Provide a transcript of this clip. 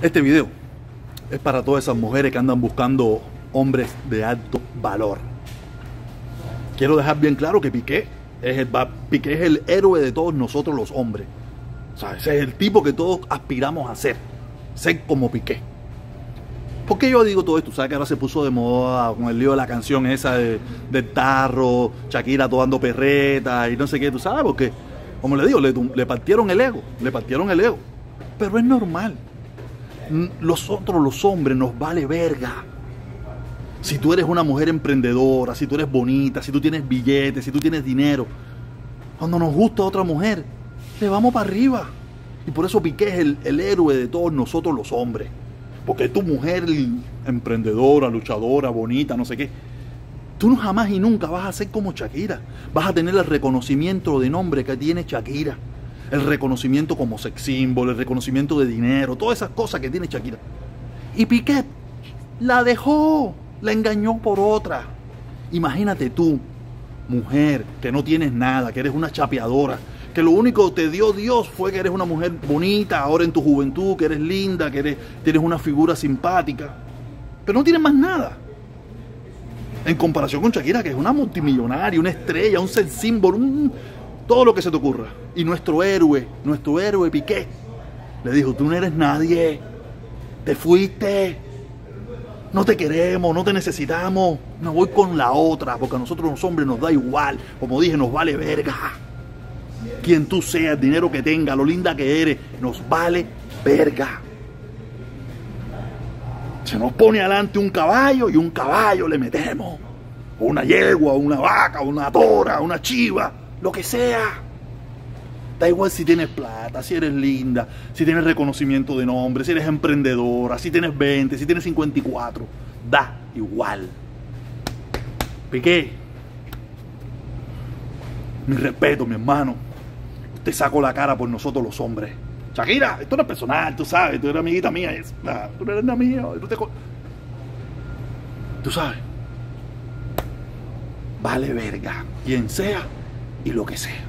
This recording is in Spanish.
Este video es para todas esas mujeres que andan buscando hombres de alto valor. Quiero dejar bien claro que Piqué es el, Piqué es el héroe de todos nosotros los hombres. O sea, ese es el tipo que todos aspiramos a ser. Ser como Piqué. ¿Por qué yo digo todo esto? ¿Sabes que ahora se puso de moda con el lío de la canción esa de, del tarro, Shakira tomando perreta y no sé qué? ¿Tú sabes? Porque, como le digo, le, le partieron el ego. Le partieron el ego. Pero es normal nosotros los hombres nos vale verga. Si tú eres una mujer emprendedora, si tú eres bonita, si tú tienes billetes, si tú tienes dinero, cuando nos gusta otra mujer, le vamos para arriba. Y por eso Piqué es el, héroe de todos nosotros los hombres. Porque tu mujer emprendedora, luchadora, bonita, no sé qué. Tú no jamás y nunca vas a ser como Shakira. Vas a tener el reconocimiento de nombre que tiene Shakira el reconocimiento como sex symbol, el reconocimiento de dinero, todas esas cosas que tiene Shakira. Y Piquet la dejó, la engañó por otra. Imagínate tú, mujer, que no tienes nada, que eres una chapeadora, que lo único que te dio Dios fue que eres una mujer bonita ahora en tu juventud, que eres linda, que eres, tienes una figura simpática, pero no tienes más nada. En comparación con Shakira, que es una multimillonaria, una estrella, un sex symbol, un, todo lo que se te ocurra. Y nuestro héroe, nuestro héroe Piqué, le dijo, tú no eres nadie, te fuiste, no te queremos, no te necesitamos, me voy con la otra, porque a nosotros los hombres nos da igual, como dije, nos vale verga. Quien tú seas, el dinero que tengas, lo linda que eres, nos vale verga. Se nos pone adelante un caballo y un caballo le metemos. Una yegua, una vaca, una tora, una chiva lo que sea. Da igual si tienes plata, si eres linda, si tienes reconocimiento de nombre, si eres emprendedora, si tienes 20, si tienes 54. Da igual. Piqué. Mi respeto, mi hermano. Usted sacó la cara por nosotros los hombres. Shakira, esto no es personal, tú sabes, tú eres amiguita mía. Tú eres la mía. Tú, tú sabes. Vale verga. Quien sea y lo que sea.